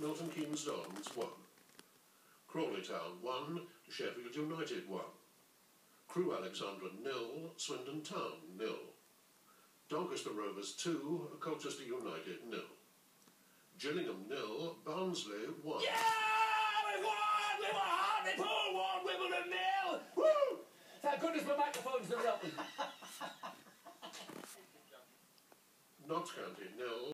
Milton Keynes Dons 1. Crawley Town 1, Sheffield United 1. Crewe Alexandra nil, Swindon Town nil. Doncaster Rovers 2, Colchester United nil. Gillingham nil, Barnsley 1. Yeah! We won! We won! Hartlepool won! Wimbledon nil! Woo! Thank goodness my microphone's not helping. Notts County nil,